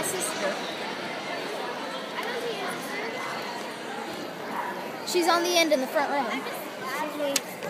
sister. She's on the end in the front row.